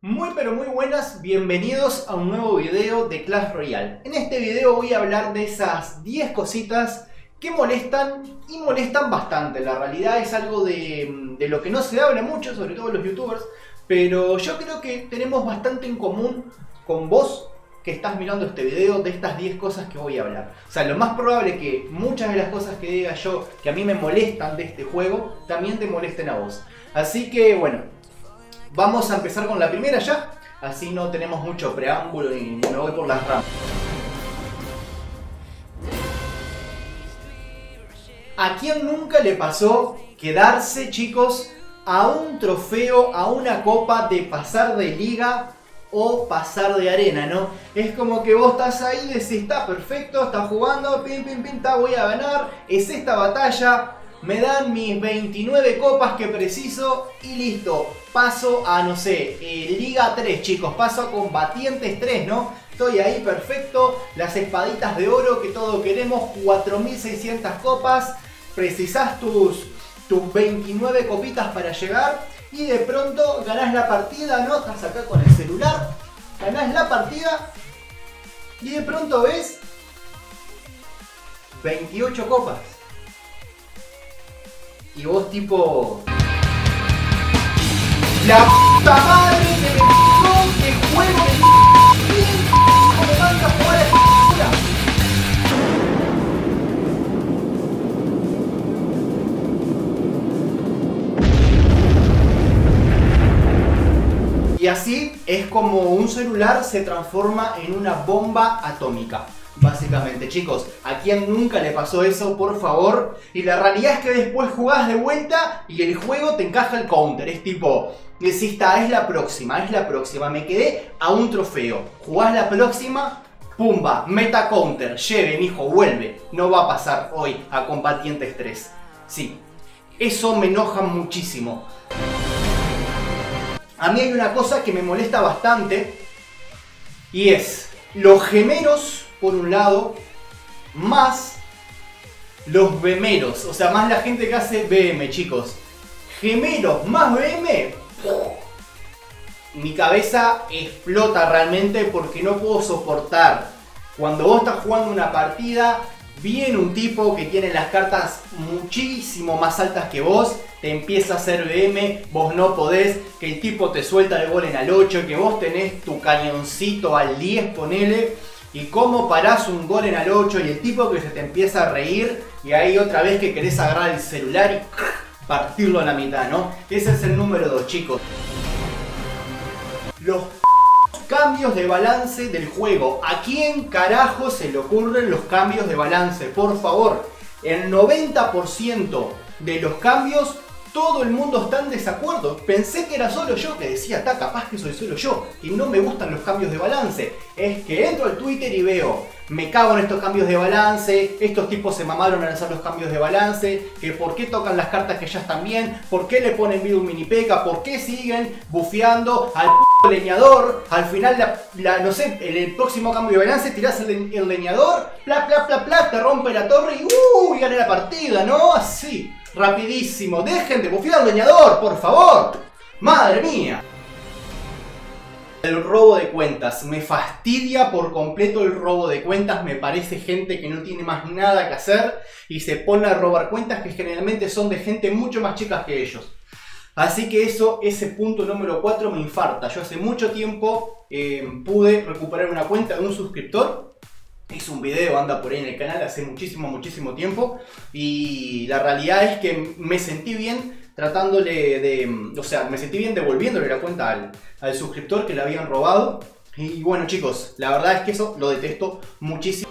Muy pero muy buenas, bienvenidos a un nuevo video de Clash Royale. En este video voy a hablar de esas 10 cositas que molestan y molestan bastante. La realidad es algo de, lo que no se habla mucho, sobre todo los youtubers, pero yo creo que tenemos bastante en común con vos que estás mirando este video de estas 10 cosas que voy a hablar. O sea, lo más probable que muchas de las cosas que diga yo que a mí me molestan de este juego, también te molesten a vos. Así que bueno, Vamos a empezar con la primera ya, así no tenemos mucho preámbulo y me voy por las ramas. ¿A quién nunca le pasó quedarse, chicos, a un trofeo, a una copa de pasar de liga o pasar de arena, ¿no? Es como que vos estás ahí, decís, está perfecto, está jugando, pim, pim, pim, voy a ganar, es esta batalla, me dan mis 29 copas que preciso y listo. Paso a, no sé, eh, Liga 3, chicos. Paso a Combatientes 3, ¿no? Estoy ahí perfecto. Las espaditas de oro que todos queremos. 4600 copas. Precisás tus, tus 29 copitas para llegar. Y de pronto ganás la partida, ¿no? Estás acá con el celular. Ganás la partida. Y de pronto ves 28 copas. Y vos tipo... La puta madre que me que juego de ¿Cómo manda a jugar a Y así es como un celular se transforma en una bomba atómica. Básicamente, chicos, ¿a quién nunca le pasó eso, por favor? Y la realidad es que después jugás de vuelta y el juego te encaja el counter. Es tipo, decís, es la próxima, es la próxima. Me quedé a un trofeo. Jugás la próxima, pumba, meta counter, lleve, hijo, vuelve. No va a pasar hoy a combatientes 3. Sí, eso me enoja muchísimo. A mí hay una cosa que me molesta bastante y es los gemeros por un lado, más los bemeros, o sea, más la gente que hace BM, chicos. Gemeros más BM, mi cabeza explota realmente porque no puedo soportar. Cuando vos estás jugando una partida, viene un tipo que tiene las cartas muchísimo más altas que vos, te empieza a hacer BM, vos no podés, que el tipo te suelta el gol en al 8, que vos tenés tu cañoncito al 10, ponele y cómo parás un gol en al 8 y el tipo que se te empieza a reír y ahí otra vez que querés agarrar el celular y partirlo a la mitad, ¿no? Ese es el número 2, chicos. Los cambios de balance del juego. ¿A quién carajo se le ocurren los cambios de balance? Por favor, el 90% de los cambios todo el mundo está en desacuerdo. Pensé que era solo yo que decía, está capaz que soy solo yo y no me gustan los cambios de balance. Es que entro al Twitter y veo, me cago en estos cambios de balance, estos tipos se mamaron a lanzar los cambios de balance, que por qué tocan las cartas que ya están bien, por qué le ponen vida un mini peca, por qué siguen bufeando al leñador, al final la, no sé, en el próximo cambio de balance tirás el, leñador, bla bla bla bla, te rompe la torre uh, y gana la partida, ¿no? Así. Rapidísimo. Dejen de bufear al leñador, por favor. Madre mía. El robo de cuentas. Me fastidia por completo el robo de cuentas. Me parece gente que no tiene más nada que hacer y se pone a robar cuentas que generalmente son de gente mucho más chicas que ellos. Así que eso, ese punto número 4 me infarta. Yo hace mucho tiempo eh, pude recuperar una cuenta de un suscriptor Hice un video, anda por ahí en el canal hace muchísimo, muchísimo tiempo. Y la realidad es que me sentí bien tratándole de... O sea, me sentí bien devolviéndole la cuenta al, suscriptor que le habían robado. Y bueno chicos, la verdad es que eso lo detesto muchísimo.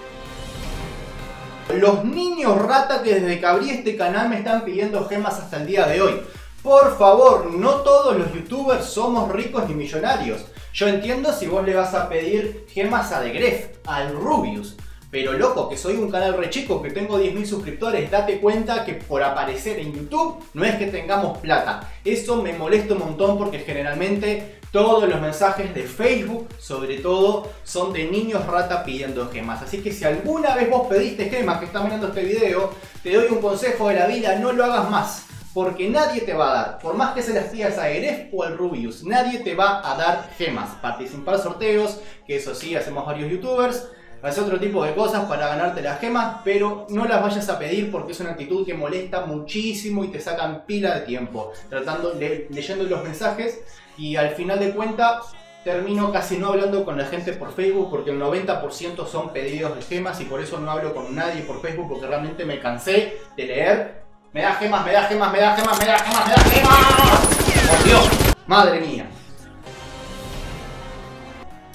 Los niños rata que desde que abrí este canal me están pidiendo gemas hasta el día de hoy. Por favor, no todos los youtubers somos ricos ni millonarios. Yo entiendo si vos le vas a pedir gemas a The Gref, al Rubius. Pero loco, que soy un canal re chico, que tengo 10.000 suscriptores, date cuenta que por aparecer en YouTube no es que tengamos plata. Eso me molesta un montón porque generalmente todos los mensajes de Facebook, sobre todo, son de niños rata pidiendo gemas. Así que si alguna vez vos pediste gemas que estás mirando este video, te doy un consejo de la vida, no lo hagas más porque nadie te va a dar, por más que se las pidas a Eref o al Rubius, nadie te va a dar gemas. Participar sorteos, que eso sí, hacemos varios youtubers, hacer otro tipo de cosas para ganarte las gemas, pero no las vayas a pedir porque es una actitud que molesta muchísimo y te sacan pila de tiempo, tratando, leyendo los mensajes y al final de cuentas termino casi no hablando con la gente por Facebook porque el 90% son pedidos de gemas y por eso no hablo con nadie por Facebook porque realmente me cansé de leer. Me da gemas, me da gemas, me da gemas, me da gemas, me da gemas. Por Dios, madre mía.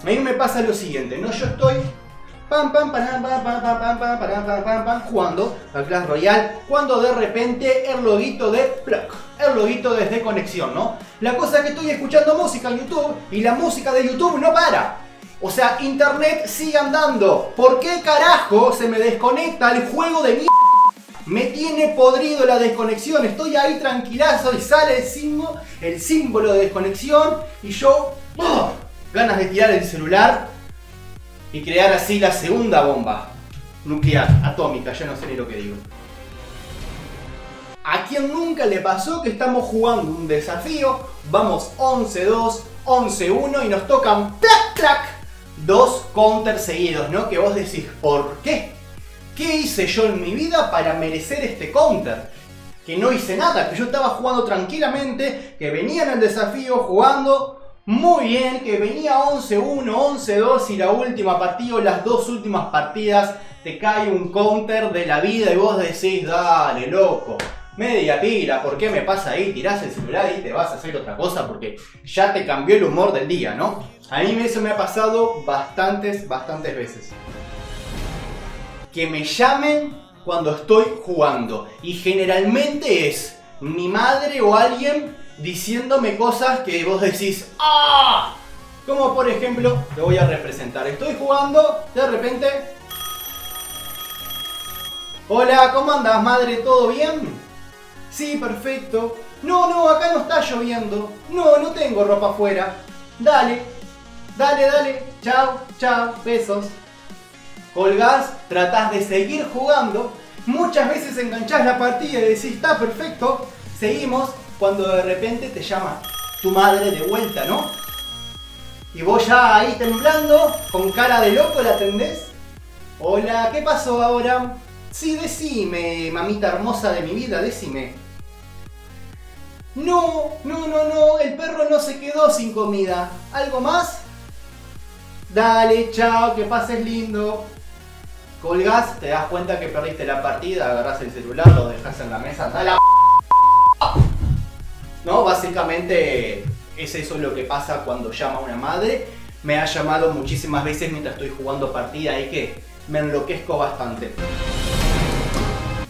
A mí me pasa lo siguiente, ¿no? Yo estoy pam pam pam pam pam pam pam pam pam pam pam jugando al Clash Royale cuando de repente el loguito de Pluck, el loguito desde conexión, ¿no? La cosa es que estoy escuchando música en YouTube y la música de YouTube no para. O sea, internet sigue andando. ¿Por qué carajo se me desconecta el juego de mierda? Me tiene podrido la desconexión. Estoy ahí tranquilazo y sale el símbolo, el símbolo de desconexión y yo... Ganas de tirar el celular y crear así la segunda bomba nuclear, atómica, ya no sé ni lo que digo. ¿A quien nunca le pasó que estamos jugando un desafío? Vamos 11-2, 11-1 y nos tocan ¡plac, plac! Dos counters seguidos, ¿no? Que vos decís, ¿por qué? ¿Qué hice yo en mi vida para merecer este counter? Que no hice nada, que yo estaba jugando tranquilamente, que venía en el desafío jugando muy bien, que venía 11-1, 11-2 y la última partida, las dos últimas partidas, te cae un counter de la vida y vos decís, dale, loco, media pila, ¿por qué me pasa ahí? Tirás el celular y te vas a hacer otra cosa porque ya te cambió el humor del día, ¿no? A mí eso me ha pasado bastantes, bastantes veces. Que me llamen cuando estoy jugando y generalmente es mi madre o alguien diciéndome cosas que vos decís ¡Ah! Como por ejemplo, te voy a representar. Estoy jugando, de repente... Hola, ¿cómo andas, madre? ¿Todo bien? Sí, perfecto. No, no, acá no está lloviendo. No, no tengo ropa afuera. Dale, dale, dale. Chao, chao, besos. Colgás, tratás de seguir jugando. Muchas veces enganchás la partida y decís, está perfecto. Seguimos cuando de repente te llama tu madre de vuelta, ¿no? Y vos ya ahí temblando, con cara de loco, la atendés. Hola, ¿qué pasó ahora? Sí, decime, mamita hermosa de mi vida, decime. No, no, no, no, el perro no se quedó sin comida. ¿Algo más? Dale, chao, que pases lindo. Colgás, te das cuenta que perdiste la partida, agarras el celular, lo dejas en la mesa, anda la ¿no? Básicamente es eso lo que pasa cuando llama una madre. Me ha llamado muchísimas veces mientras estoy jugando partida y que me enloquezco bastante.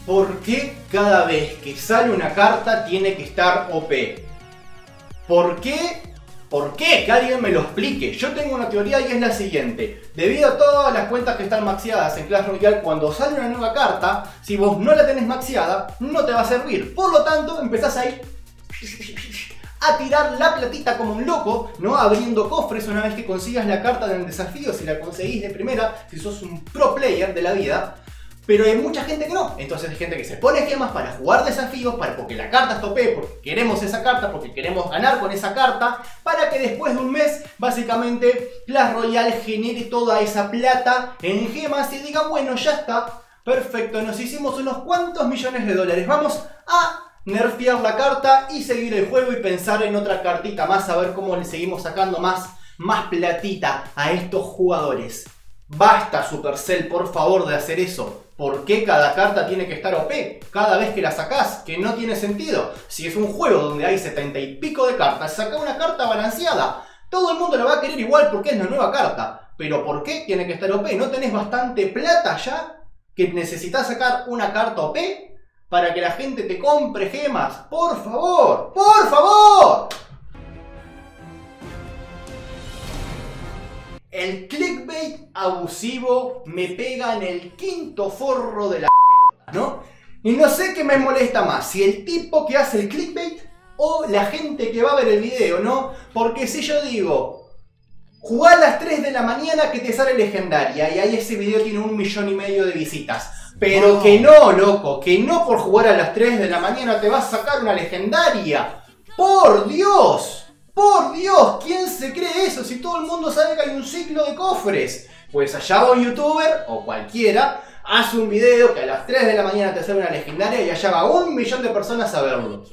¿Por qué cada vez que sale una carta tiene que estar OP? ¿Por qué? ¿Por qué? Que alguien me lo explique. Yo tengo una teoría y es la siguiente. Debido a todas las cuentas que están maxiadas en Clash Royale, cuando sale una nueva carta, si vos no la tenés maxiada, no te va a servir. Por lo tanto, empezás a ir a tirar la platita como un loco, ¿no? Abriendo cofres una vez que consigas la carta del desafío, si la conseguís de primera, si sos un pro player de la vida. Pero hay mucha gente que no. Entonces hay gente que se pone gemas para jugar desafíos, para, porque la carta tope, porque queremos esa carta, porque queremos ganar con esa carta, para que después de un mes, básicamente, Clash Royale genere toda esa plata en gemas y diga, bueno, ya está, perfecto, nos hicimos unos cuantos millones de dólares, vamos a nerfear la carta y seguir el juego y pensar en otra cartita más, a ver cómo le seguimos sacando más, más platita a estos jugadores. Basta Supercell, por favor, de hacer eso. ¿Por qué cada carta tiene que estar OP? Cada vez que la sacás, que no tiene sentido. Si es un juego donde hay 70 y pico de cartas, saca una carta balanceada. Todo el mundo la va a querer igual porque es la nueva carta. Pero ¿por qué tiene que estar OP? ¿No tenés bastante plata ya? ¿Que necesitas sacar una carta OP? para que la gente te compre gemas. Por favor, por favor. El clickbait abusivo me pega en el quinto forro de la ¿no? Y no sé qué me molesta más, si el tipo que hace el clickbait o la gente que va a ver el video, ¿no? Porque si yo digo, jugar a las 3 de la mañana que te sale legendaria y ahí ese video tiene un millón y medio de visitas Pero que no, loco, que no por jugar a las 3 de la mañana te vas a sacar una legendaria. ¡Por Dios! ¡Por Dios! ¿Quién si todo el mundo sabe que hay un ciclo de cofres? Pues allá va un youtuber o cualquiera, hace un video que a las 3 de la mañana te sale una legendaria y allá va un millón de personas a verlo.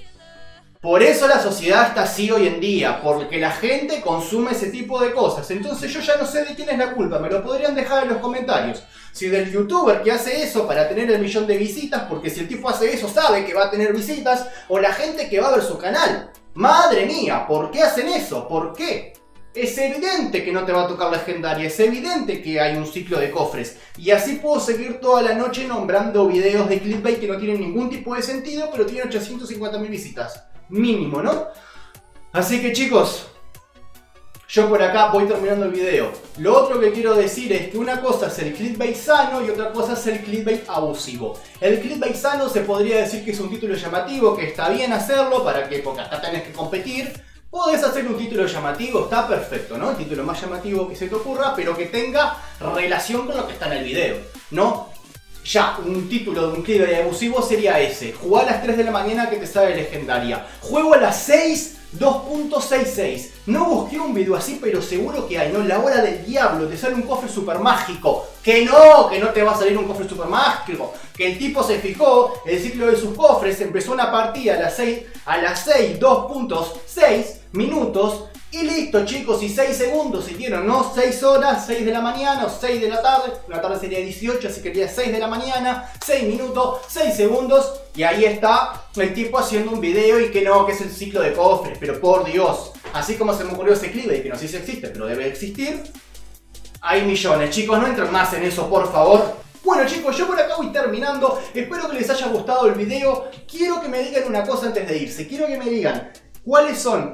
Por eso la sociedad está así hoy en día, porque la gente consume ese tipo de cosas. Entonces yo ya no sé de quién es la culpa, me lo podrían dejar en los comentarios. Si del youtuber que hace eso para tener el millón de visitas, porque si el tipo hace eso sabe que va a tener visitas, o la gente que va a ver su canal. Madre mía, ¿por qué hacen eso? ¿Por qué? Es evidente que no te va a tocar legendaria, es evidente que hay un ciclo de cofres. Y así puedo seguir toda la noche nombrando videos de clickbait que no tienen ningún tipo de sentido, pero tienen 850.000 visitas. Mínimo, ¿no? Así que chicos, yo por acá voy terminando el video. Lo otro que quiero decir es que una cosa es el clickbait sano y otra cosa es el clickbait abusivo. El clickbait sano se podría decir que es un título llamativo, que está bien hacerlo para que, porque acá tenés que competir. Podés hacer un título llamativo, está perfecto, ¿no? El título más llamativo que se te ocurra, pero que tenga relación con lo que está en el video, ¿no? Ya, un título de un clickbait abusivo sería ese. Jugar a las 3 de la mañana que te sale legendaria. Juego a las 6, 2.66. No busqué un video así, pero seguro que hay, ¿no? La hora del diablo, te sale un cofre super mágico. Que no, que no te va a salir un cofre super mágico. Que el tipo se fijó, el ciclo de sus cofres, empezó una partida a las 6, a las 6, 2.6 minutos. Y listo, chicos, y 6 segundos siguieron, ¿no? 6 horas, 6 de la mañana o 6 de la tarde. La tarde sería 18, así que sería 6 de la mañana, 6 minutos, 6 segundos. Y ahí está el tipo haciendo un video y que no, que es el ciclo de cofres. Pero por Dios, así como se me ocurrió ese clip y que no sé si existe, pero debe existir. Hay millones, chicos, no entren más en eso, por favor. Bueno chicos, yo por acá voy terminando. Espero que les haya gustado el video. Quiero que me digan una cosa antes de irse. Quiero que me digan cuáles son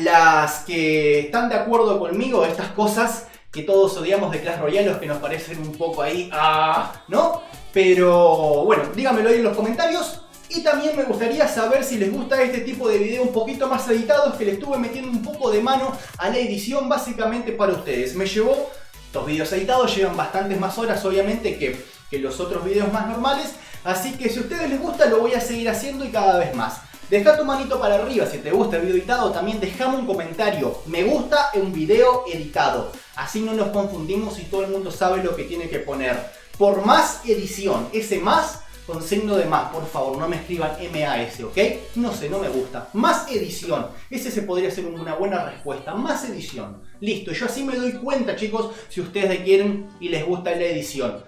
las que están de acuerdo conmigo, estas cosas que todos odiamos de Clash Royale, los que nos parecen un poco ahí, ah, ¿no? Pero bueno, díganmelo ahí en los comentarios. Y también me gustaría saber si les gusta este tipo de video un poquito más editados, que le estuve metiendo un poco de mano a la edición básicamente para ustedes. Me llevó, estos videos editados llevan bastantes más horas obviamente que, que los otros videos más normales. Así que si a ustedes les gusta lo voy a seguir haciendo y cada vez más. Deja tu manito para arriba si te gusta el video editado, también dejame un comentario. Me gusta un video editado. Así no nos confundimos y todo el mundo sabe lo que tiene que poner. Por más edición, ese más con signo de más, por favor, no me escriban MAS, ¿ok? No sé, no me gusta. Más edición. Ese se podría ser una buena respuesta. Más edición. Listo, yo así me doy cuenta, chicos, si ustedes quieren y les gusta la edición.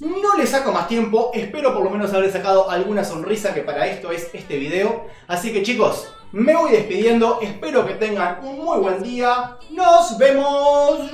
No le saco más tiempo, espero por lo menos haber sacado alguna sonrisa que para esto es este video. Así que chicos, me voy despidiendo, espero que tengan un muy buen día. Nos vemos.